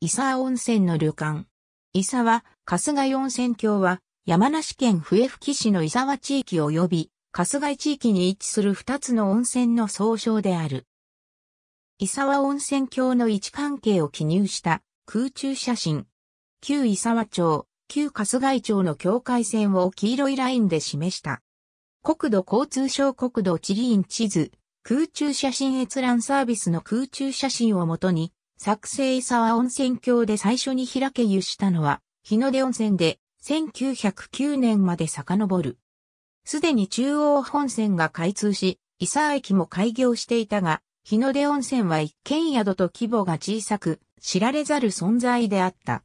伊沢温泉の旅館。伊沢、春日井温泉郷は、山梨県笛吹市の伊沢地域及び、春日井地域に位置する二つの温泉の総称である。伊沢温泉郷の位置関係を記入した空中写真。旧伊沢町、旧春日井町の境界線を黄色いラインで示した。国土交通省国土地理院地図、空中写真閲覧サービスの空中写真をもとに、作成伊沢温泉郷で最初に開け湯したのは、日の出温泉で1909年まで遡る。すでに中央本線が開通し、伊沢駅も開業していたが、日の出温泉は一軒宿と規模が小さく、知られざる存在であった。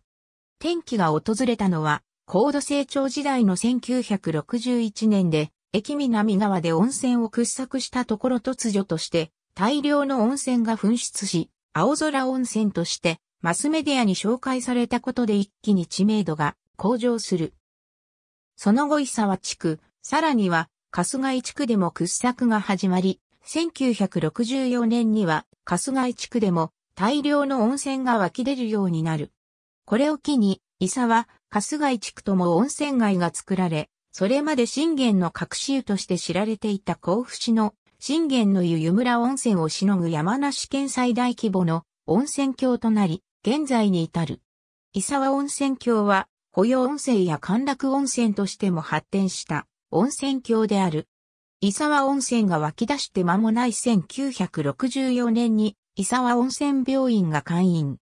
天気が訪れたのは、高度成長時代の1961年で、駅南側で温泉を掘削したところ突如として、大量の温泉が噴出し、青空温泉としてマスメディアに紹介されたことで一気に知名度が向上する。その後伊沢地区、さらには春日井地区でも掘削が始まり、1964年には春日井地区でも大量の温泉が湧き出るようになる。これを機に、伊沢、春日井地区とも温泉街が作られ、それまで信玄の隠し湯として知られていた甲府市の信玄の湯湯村温泉をしのぐ山梨県最大規模の温泉郷となり、現在に至る。伊沢温泉郷は、保養温泉や陥落温泉としても発展した温泉郷である。伊沢温泉が湧き出して間もない1964年に伊沢温泉病院が開院。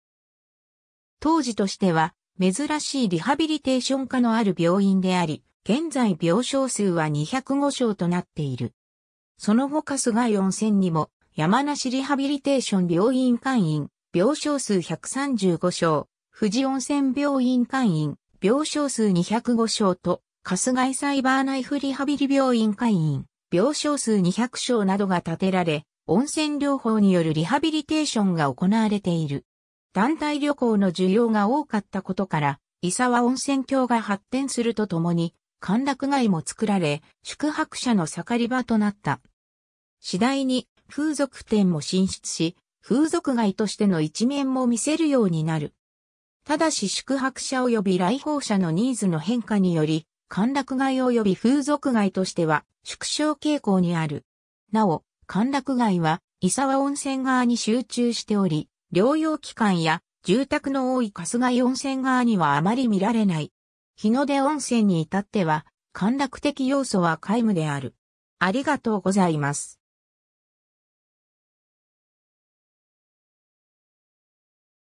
当時としては珍しいリハビリテーション科のある病院であり、現在病床数は205床となっている。その後春日井温泉にも山梨リハビリテーション病院会員、病床数135床、富士温泉病院会員、病床数205床と、春日井サイバーナイフリハビリ病院会員、病床数200床などが建てられ、温泉療法によるリハビリテーションが行われている。団体旅行の需要が多かったことから、伊沢温泉郷が発展するとともに、歓楽街も作られ、宿泊者の盛り場となった。次第に風俗店も進出し、風俗街としての一面も見せるようになる。ただし宿泊者及び来訪者のニーズの変化により、歓楽街及び風俗街としては縮小傾向にある。なお、歓楽街は、伊沢温泉側に集中しており、療養期間や住宅の多い春日井温泉側にはあまり見られない。日の出温泉に至っては、歓楽的要素は皆無である。ありがとうございます。